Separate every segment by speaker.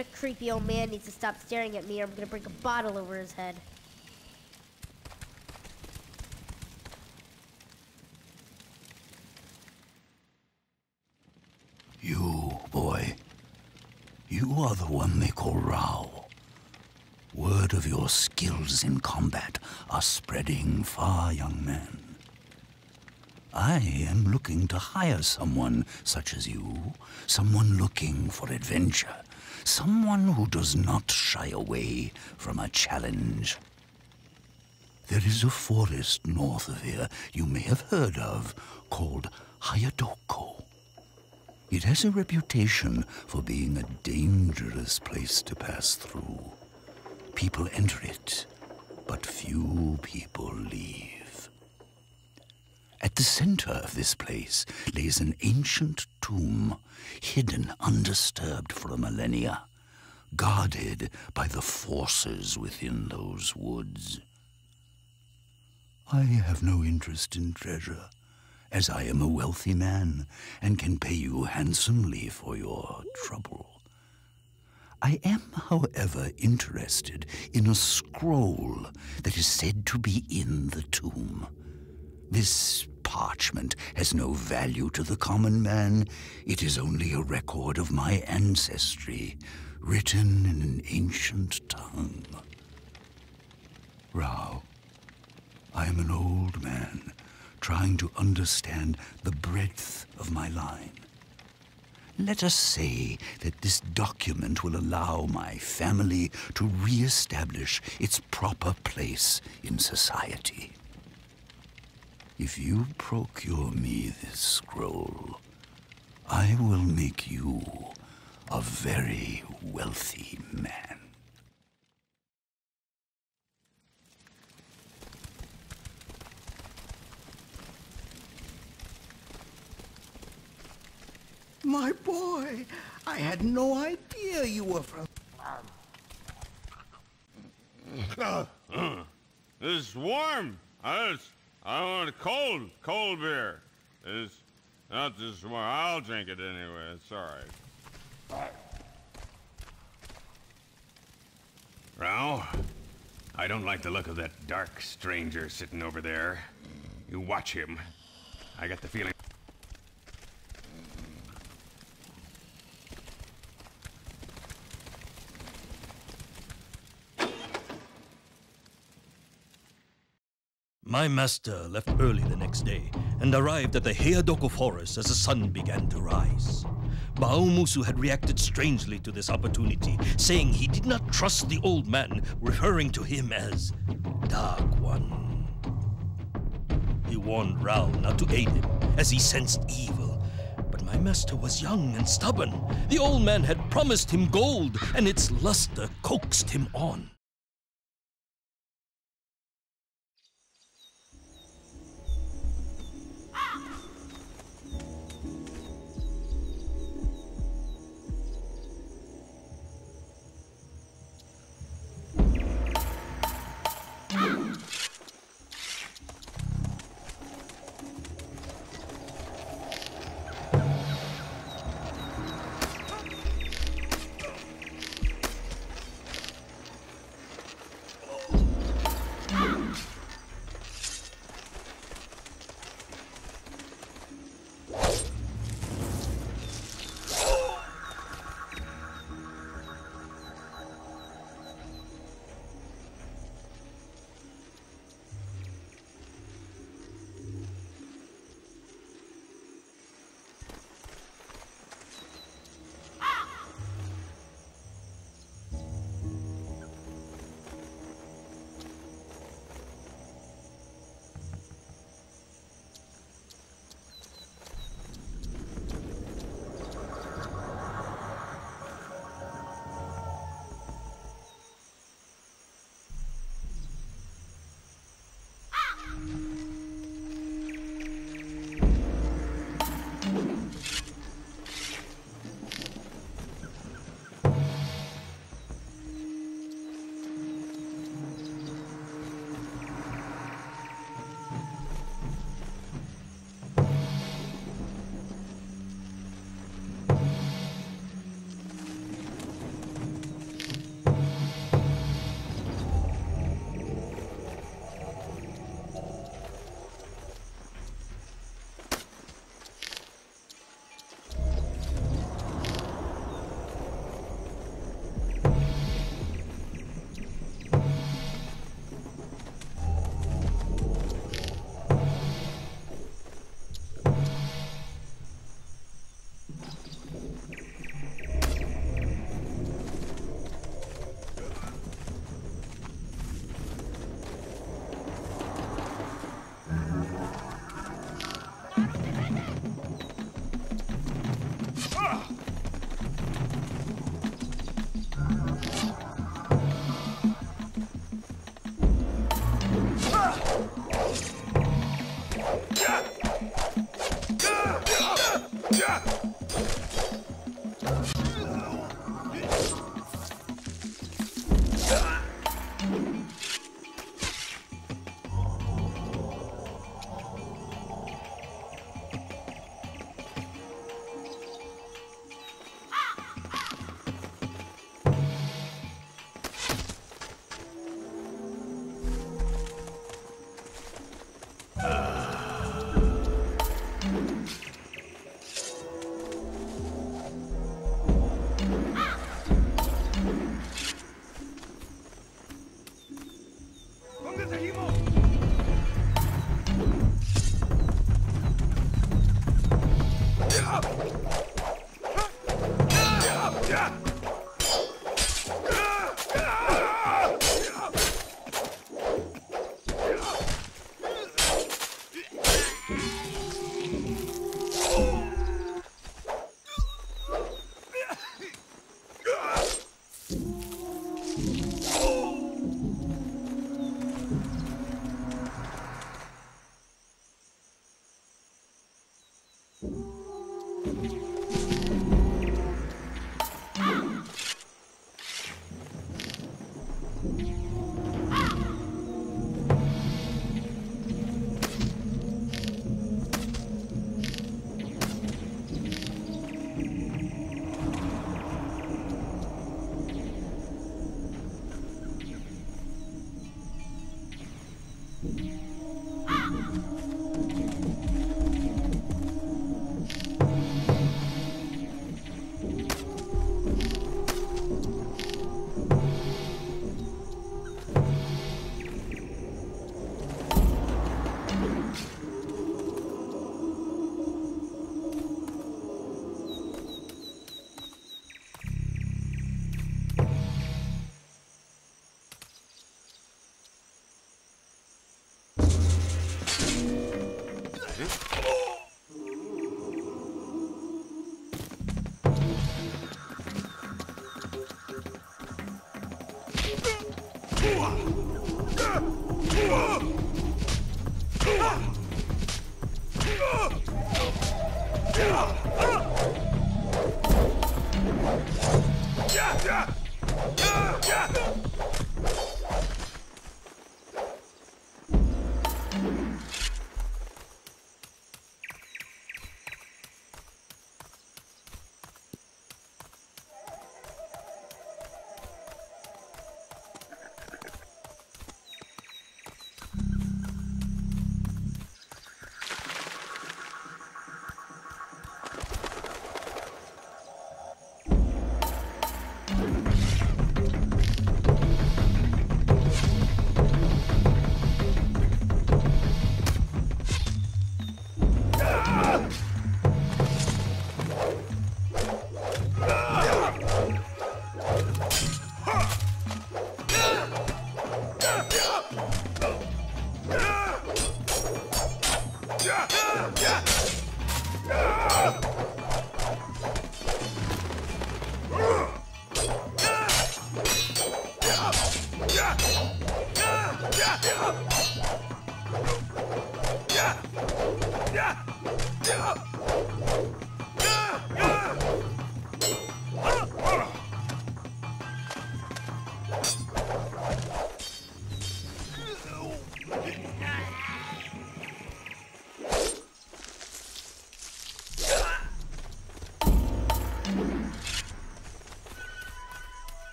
Speaker 1: That creepy old man needs to stop staring at me or I'm gonna break a bottle over his head.
Speaker 2: You, boy. You are the one they call Rau. Word of your skills in combat are spreading far, young man. I am looking to hire someone such as you, someone looking for adventure, someone who does not shy away from a challenge. There is a forest north of here you may have heard of called Hayadoko. It has a reputation for being a dangerous place to pass through. People enter it, but few people leave. At the center of this place lays an ancient tomb, hidden undisturbed for a millennia, guarded by the forces within those woods. I have no interest in treasure, as I am a wealthy man and can pay you handsomely for your trouble. I am, however, interested in a scroll that is said to be in the tomb. This parchment has no value to the common man. It is only a record of my ancestry, written in an ancient tongue. Rau, I am an old man trying to understand the breadth of my line. Let us say that this document will allow my family to re-establish its proper place in society. If you procure me this scroll, I will make you a very wealthy man.
Speaker 3: My boy, I had no idea you were from.
Speaker 4: It's warm. I just, I want a cold, cold beer. It's not this warm. I'll drink it anyway. It's all right.
Speaker 5: Rau, I don't like the look of that dark stranger sitting over there. You watch him. I got the feeling.
Speaker 6: My master left early the next day and arrived at the Headoko forest as the sun began to rise. Baumusu had reacted strangely to this opportunity, saying he did not trust the old man, referring to him as Dark One. He warned Rau not to aid him, as he sensed evil. But my master was young and stubborn. The old man had promised him gold, and its luster coaxed him on.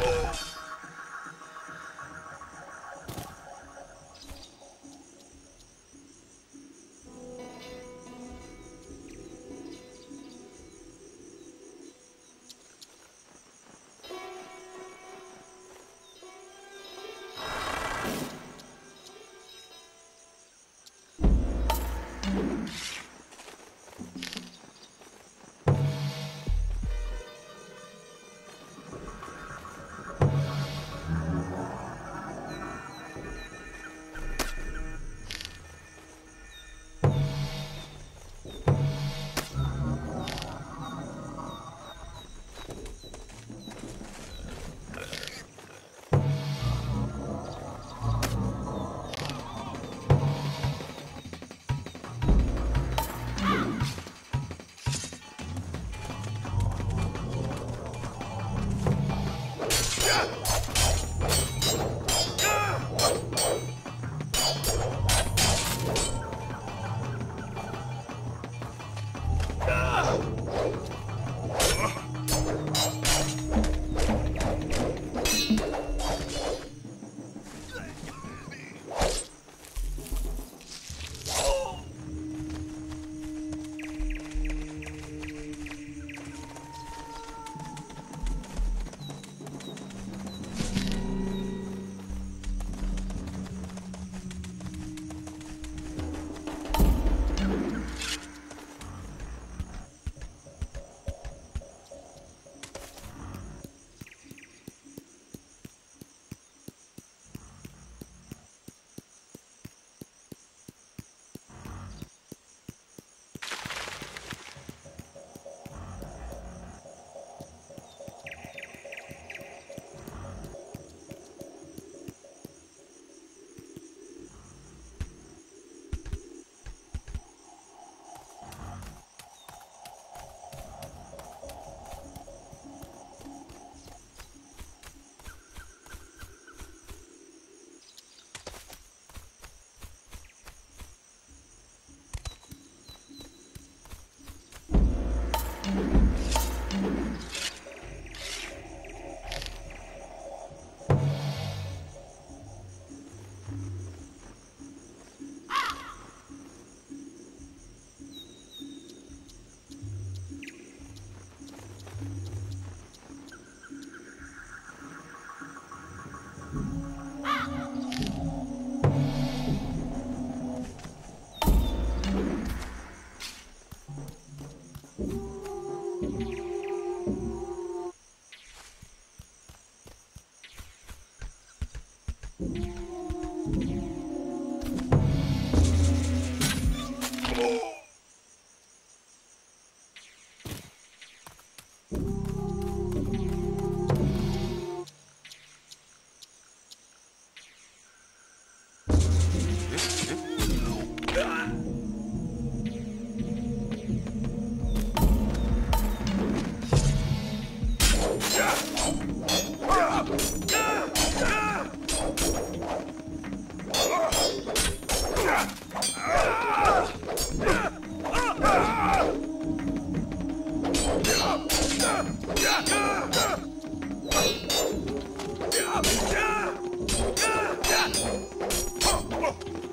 Speaker 5: Oh! 了。